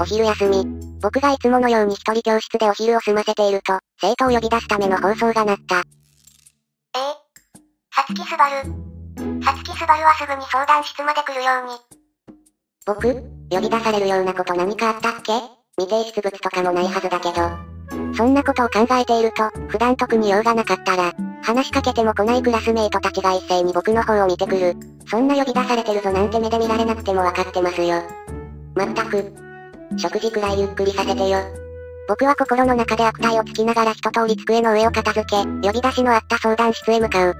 お昼休み。僕がいつものように一人教室でお昼を済ませていると、生徒を呼び出すための放送が鳴った。え？えさつきすばる。さつきすばるはすぐに相談室まで来るように。僕？呼び出されるようなこと何かあったっけ？未提出物とかもないはずだけど。そんなことを考えていると、普段特に用がなかったら、話しかけても来ないクラスメイトたちが一斉に僕の方を見てくる。そんな呼び出されてるぞなんて目で見られなくてもわかってますよ。まったく。食事くらいゆっくりさせてよ。僕は心の中で悪態をつきながら一通り机の上を片付け、呼び出しのあった相談室へ向かう。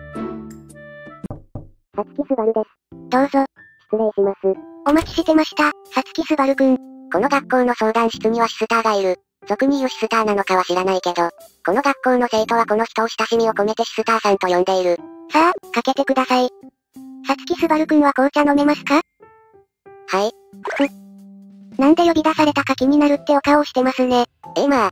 さつきすばるです。どうぞ。失礼します。お待ちしてました、さつきすばるくん。この学校の相談室にはシスターがいる。俗に言うシスターなのかは知らないけど、この学校の生徒はこの人を親しみを込めてシスターさんと呼んでいる。さあ、かけてください。さつきすばるくんは紅茶飲めますか？はい。ふ。なんで呼び出されたか気になるってお顔してますね。ええまあ。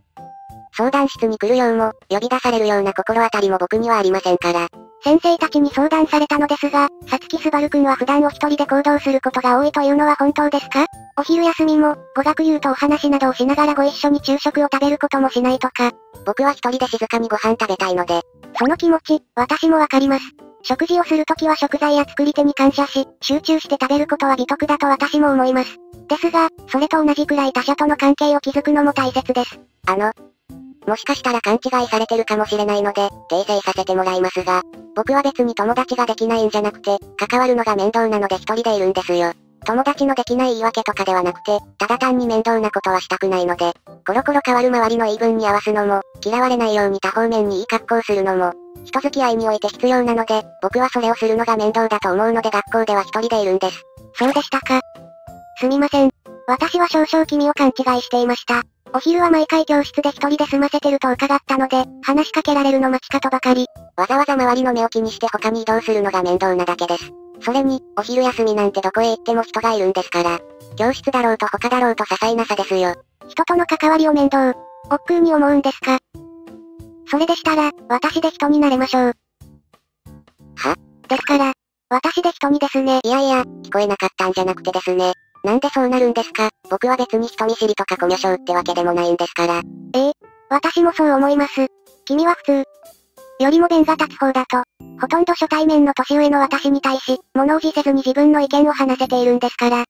相談室に来るようも、呼び出されるような心当たりも僕にはありませんから。先生たちに相談されたのですが、さつきすばるくんは普段お一人で行動することが多いというのは本当ですか？お昼休みも、語学友とお話などをしながらご一緒に昼食を食べることもしないとか。僕は一人で静かにご飯食べたいので。その気持ち、私もわかります。食事をするときは食材や作り手に感謝し、集中して食べることは美徳だと私も思います。ですが、それと同じくらい他者との関係を築くのも大切です。あの、もしかしたら勘違いされてるかもしれないので、訂正させてもらいますが、僕は別に友達ができないんじゃなくて、関わるのが面倒なので一人でいるんですよ。友達のできない言い訳とかではなくて、ただ単に面倒なことはしたくないので、コロコロ変わる周りの言い分に合わすのも、嫌われないように多方面にいい格好をするのも、人付き合いにおいて必要なので、僕はそれをするのが面倒だと思うので学校では一人でいるんです。そうでしたか。すみません。私は少々君を勘違いしていました。お昼は毎回教室で一人で済ませてると伺ったので、話しかけられるの待ちかとばかり。わざわざ周りの目を気にして他に移動するのが面倒なだけです。それに、お昼休みなんてどこへ行っても人がいるんですから。教室だろうと他だろうと些細な差ですよ。人との関わりを面倒、億劫に思うんですか？それでしたら、私で人になれましょう。は？ですから、私で人にですね。いやいや、聞こえなかったんじゃなくてですね。なんでそうなるんですか？僕は別に人見知りとかコミュ障ってわけでもないんですから。ええ私もそう思います。君は普通。よりも弁が立つ方だと、ほとんど初対面の年上の私に対し、物おじせずに自分の意見を話せているんですから。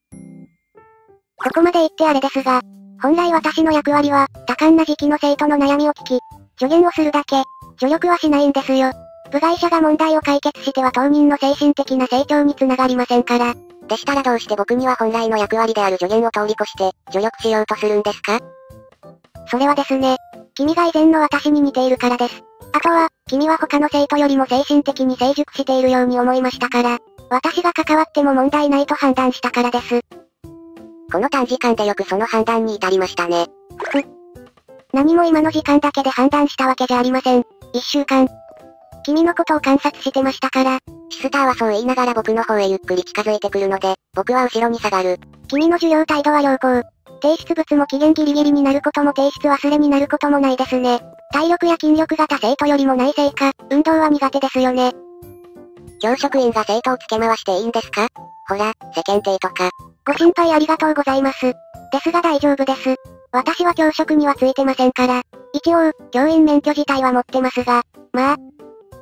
ここまで言ってあれですが、本来私の役割は、多感な時期の生徒の悩みを聞き、助言をするだけ、助力はしないんですよ。部外者が問題を解決しては当人の精神的な成長につながりませんから。でしたらどうして僕には本来の役割である助言を通り越して、助力しようとするんですか？それはですね、君が以前の私に似ているからです。あとは、君は他の生徒よりも精神的に成熟しているように思いましたから、私が関わっても問題ないと判断したからです。この短時間でよくその判断に至りましたね。ふ。何も今の時間だけで判断したわけじゃありません。一週間。君のことを観察してましたから。シスターはそう言いながら僕の方へゆっくり近づいてくるので、僕は後ろに下がる。君の授業態度は良好。提出物も期限ギリギリになることも提出忘れになることもないですね。体力や筋力が他生徒よりもないせいか、運動は苦手ですよね。教職員が生徒を付け回していいんですか？ほら、世間体とか。ご心配ありがとうございます。ですが大丈夫です。私は教職にはついてませんから。一応、教員免許自体は持ってますが、まあ、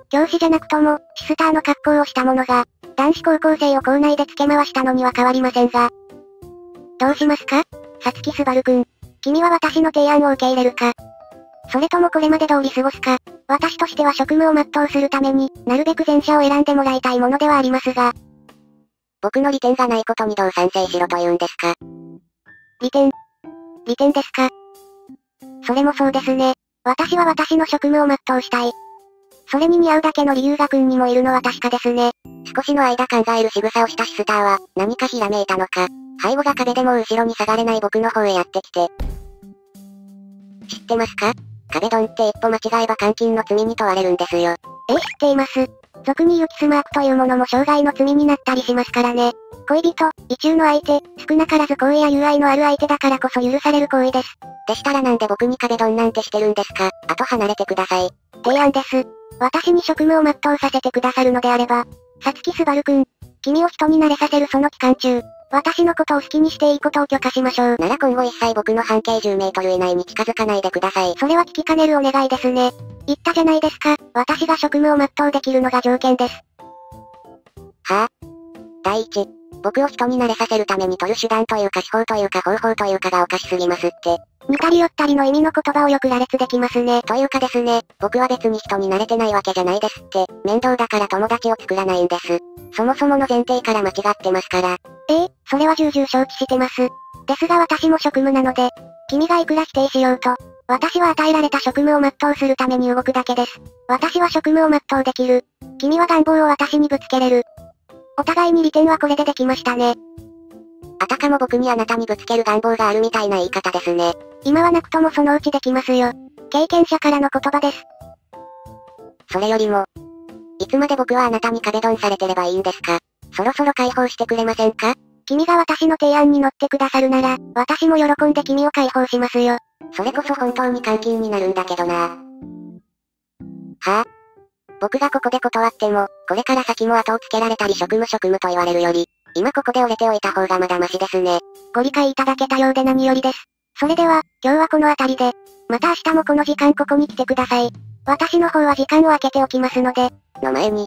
教師じゃなくとも、シスターの格好をした者が、男子高校生を校内で付け回したのには変わりませんが。どうしますか？さつきすばるくん。君は私の提案を受け入れるか？それともこれまで通り過ごすか私としては職務を全うするために、なるべく前者を選んでもらいたいものではありますが。僕の利点がないことにどう賛成しろと言うんですか？利点。利点ですか？それもそうですね。私は私の職務を全うしたい。それに似合うだけの理由が君にもいるのは確かですね。少しの間考える仕草をしたシスターは、何かひらめいたのか。背後が壁でも後ろに下がれない僕の方へやってきて。知ってますか？壁ドンって一歩間違えば監禁の罪に問われるんですよ。ええ、知っています。俗に言うキスマークというものも傷害の罪になったりしますからね。恋人、異中の相手、少なからず好意や友愛のある相手だからこそ許される行為です。でしたらなんで僕に壁ドンなんてしてるんですか？あと離れてください。提案です。私に職務を全うさせてくださるのであれば、さつきすばるくん、君を人になれさせるその期間中、私のことを好きにしていいことを許可しましょう。なら今後一切僕の半径10メートル以内に近づかないでください。それは聞きかねるお願いですね。言ったじゃないですか。私が職務を全うできるのが条件です。はぁ、第一、僕を人に慣れさせるために取る手段というか手法というか方法というかがおかしすぎますって。似たり寄ったりの意味の言葉をよく羅列できますね。というかですね、僕は別に人に慣れてないわけじゃないですって。面倒だから友達を作らないんです。そもそもの前提から間違ってますから。ええそれは重々承知してます。ですが私も職務なので、君がいくら否定しようと、私は与えられた職務を全うするために動くだけです。私は職務を全うできる。君は願望を私にぶつけれる。お互いに利点はこれでできましたね。あたかも僕にあなたにぶつける願望があるみたいな言い方ですね。今はなくともそのうちできますよ。経験者からの言葉です。それよりも、いつまで僕はあなたに壁ドンされてればいいんですかそろそろ解放してくれませんか？君が私の提案に乗ってくださるなら、私も喜んで君を解放しますよ。それこそ本当に監禁になるんだけどなは？ぁ、僕がここで断っても、これから先も後をつけられたり職務職務と言われるより、今ここで折れておいた方がまだマシですね。ご理解いただけたようで何よりです。それでは、今日はこの辺りで、また明日もこの時間ここに来てください。私の方は時間を空けておきますので、の前に、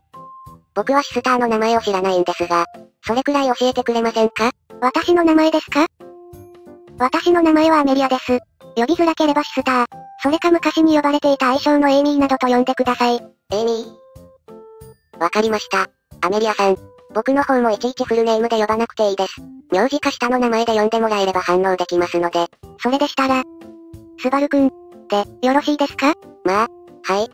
僕はシスターの名前を知らないんですが、それくらい教えてくれませんか？私の名前ですか？私の名前はアメリアです。呼びづらければシスター。それか昔に呼ばれていた愛称のエイミーなどと呼んでください。エイミー。わかりました。アメリアさん。僕の方もいちいちフルネームで呼ばなくていいです。名字か下の名前で呼んでもらえれば反応できますので。それでしたら、スバルくん、で、よろしいですか？まあ、はい。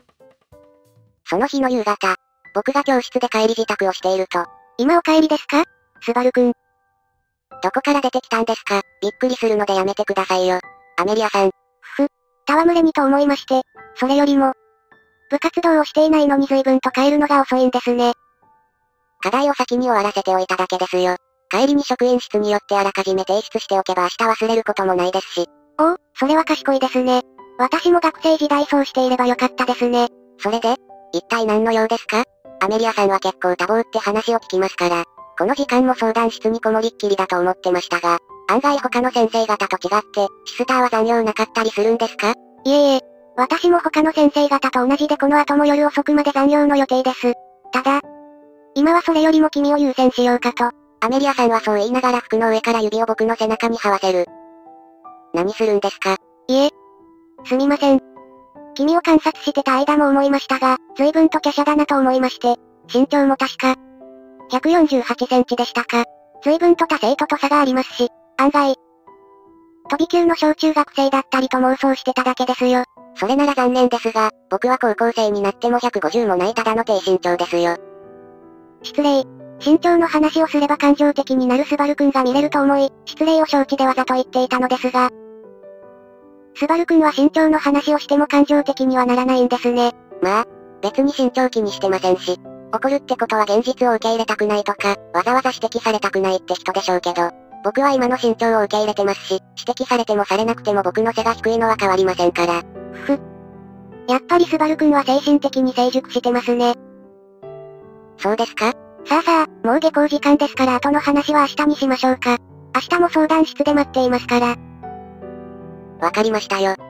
その日の夕方、僕が教室で帰り支度をしていると、今お帰りですか？スバルくん。どこから出てきたんですか？びっくりするのでやめてくださいよ。アメリアさん。ふ、戯れにと思いまして、それよりも、部活動をしていないのに随分と帰るのが遅いんですね。課題を先に終わらせておいただけですよ。帰りに職員室によってあらかじめ提出しておけば明日忘れることもないですし。おお、それは賢いですね。私も学生時代そうしていればよかったですね。それで？一体何の用ですか？アメリアさんは結構多忙って話を聞きますから、この時間も相談室にこもりっきりだと思ってましたが、案外他の先生方と違って、シスターは残業なかったりするんですか？いえいえ、私も他の先生方と同じでこの後も夜遅くまで残業の予定です。ただ、今はそれよりも君を優先しようかと。アメリアさんはそう言いながら服の上から指を僕の背中に這わせる。何するんですか？いえ。すみません。君を観察してた間も思いましたが、随分と華奢だなと思いまして、身長も確か、148センチでしたか。随分と他生徒と差がありますし、案外、飛び級の小中学生だったりと妄想してただけですよ。それなら残念ですが、僕は高校生になっても150もないただの低身長ですよ。失礼。身長の話をすれば感情的になるスバルくんが見れると思い、失礼を承知でわざと言っていたのですが、スバルくんは身長の話をしても感情的にはならないんですね。まあ、別に身長気にしてませんし、怒るってことは現実を受け入れたくないとか、わざわざ指摘されたくないって人でしょうけど、僕は今の身長を受け入れてますし、指摘されてもされなくても僕の背が低いのは変わりませんから。ふ。やっぱりスバルくんは精神的に成熟してますね。そうですか？さあさあ、もう下校時間ですから後の話は明日にしましょうか。明日も相談室で待っていますから。わかりましたよ。